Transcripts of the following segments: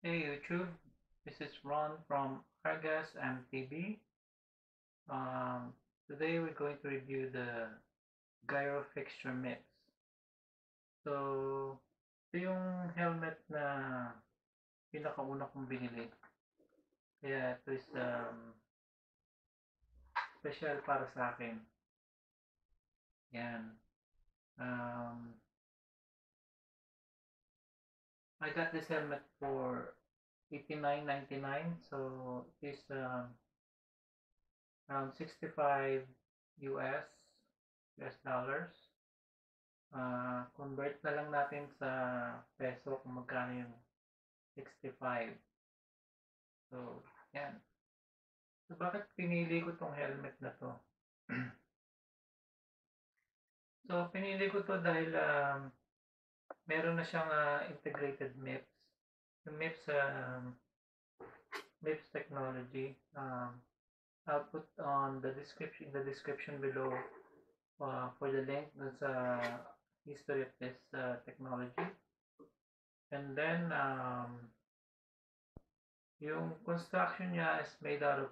Hey YouTube, this is Ron from Argas MTB. Um, today we're going to review the gyro fixture mix. So, ito yung helmet na pinakauna kong binili. Kaya ito is um, special para sa akin. Yan. Um, I got this helmet for $89.99 so it is um, around 65 US US dollars. Uh, convert na lang natin sa peso kung magkano yung 65 so yan. So bakit pinili ko tong helmet na to? So pinili ko to dahil um, meron na siyang uh, integrated MIPS. Yung MIPS, um, MIPS technology. Um, I'll put on the description, in the description below uh, for the link sa history of this uh, technology. And then, um, yung construction niya is made out of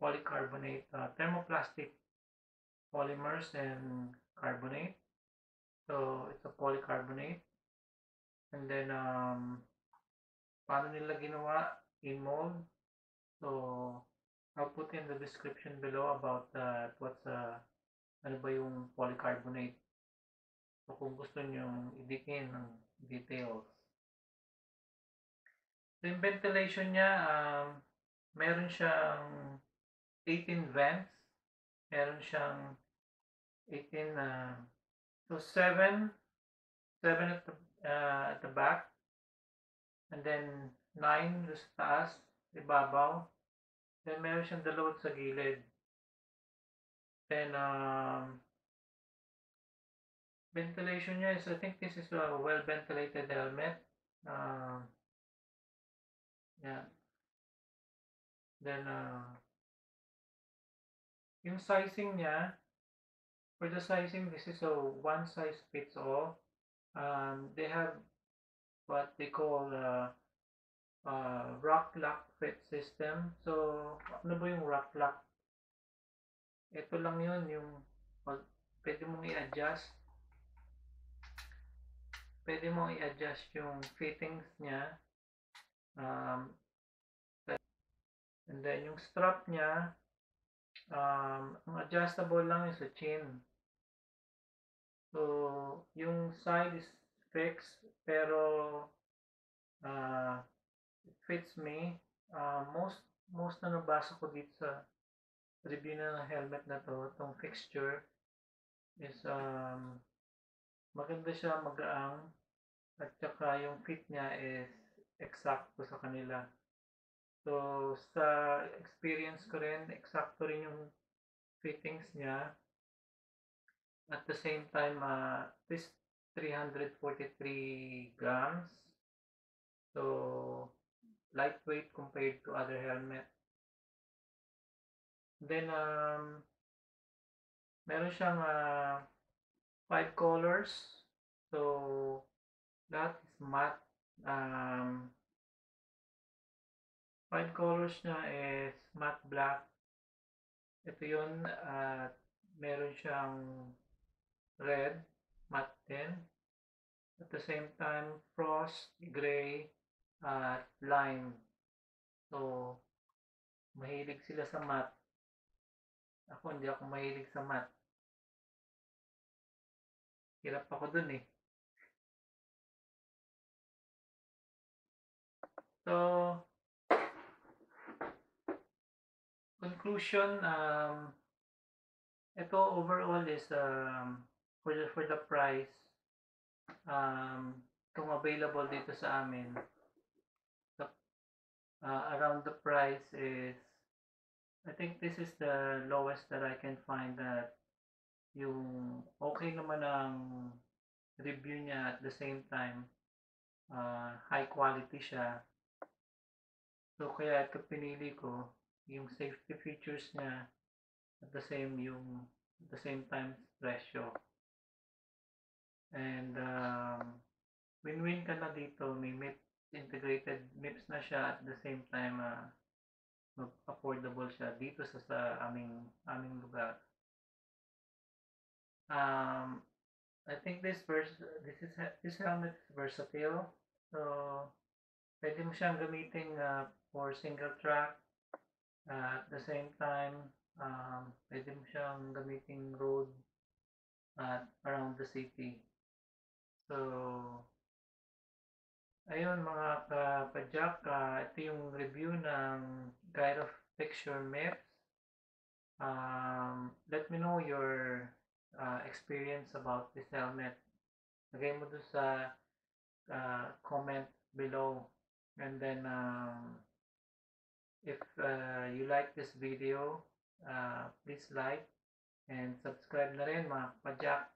polycarbonate, uh, thermoplastic polymers and carbonate. So, it's a polycarbonate. And then, um, paano nila ginawa? In mold. So, I'll put in the description below about uh, what's uh, ano ba yung polycarbonate. So, kung gusto nyo idikin ng details. So, yung ventilation niya, um, meron siyang 18 vents. Meron siyang 18 uh, So seven, seven at the uh, at the back, and then nine sa taas, ibabaw. Then meron siyang dalawa sa gilid. Then um, ventilation niya is I think this is a well ventilated helmet. Um, yeah. Then uh, yung sizing niya for the sizing, this is a one size fits all. Um, they have what they call uh, uh, rock lock fit system. So, ano ba yung rock lock? Ito lang yun, yung pwede mong i-adjust. Pwede mong i-adjust yung fittings niya. Um, and then, yung strap niya, um, ang adjustable lang is sa chin. So, yung side is fixed, pero uh, it fits me. Uh, most most na nabasa ko dito sa review ng helmet na to, itong fixture, is um, maganda siya, magaang, at saka yung fit niya is eksakto sa kanila. So, sa experience ko rin, eksakto rin yung fittings niya. At the same time, uh, this 343 grams. So, lightweight compared to other helmet. Then, um, meron siyang uh, five colors. So, lahat is matte. Um, five colors niya is matte black. Ito yun, at uh, meron siyang red, matte din. At the same time, frost, gray, at lime. So, mahilig sila sa matte. Ako, hindi ako mahilig sa matte. Hirap ako dun eh. So, conclusion, um, ito overall is um, for the for the price um, itong available dito sa amin the, uh, around the price is I think this is the lowest that I can find that yung okay naman ang review niya at the same time uh, high quality siya. So kaya ito pinili ko yung safety features niya at the same yung at the same time presyo and um, win-win ka na dito may integrated MIPS na siya at the same time, ah, mag affordable siya dito sa sa aming aming lugar. Um, I think this vers this is this helmet is versatile. So, puwede mo siyang gamitin, ah, for single track. At the same time, um, puwede mo siyang gamiting road at around the city. So ayun mga kapadyak, ah, ito yung review ng Gyro Picture MIPS. Um, let me know your, ah, experience about this helmet. Lagay mo dun sa, ah, comment below and then, um, if, ah, you like this video, ah, please like and subscribe na rin mga kapadyak